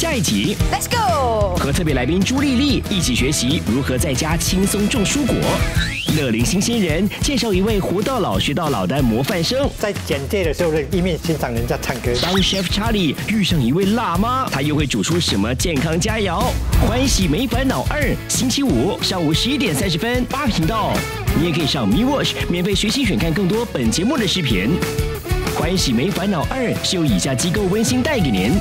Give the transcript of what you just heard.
下一集。Let's go！和特别来宾朱丽丽一起学习如何在家轻松种蔬果。乐龄新鲜人介绍一位活到老学到老的模范生。在简介的时候呢，一面欣赏人家唱歌。当 Chef Charlie 遇上一位辣妈，他又会煮出什么健康佳肴？欢喜没烦恼二，星期五上午十一点三十分八频道，你也可以上 Me Watch 免费学习选看更多本节目的视频。欢喜没烦恼二是由以下机构温馨带给您。